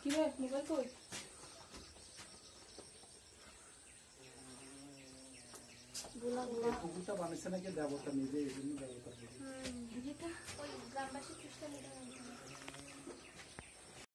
কিরে মোবাইল কই গোলা গোলা কুকুরটা বানিয়েছে নাকি দেবতা নিজে এই জন্য দেবতা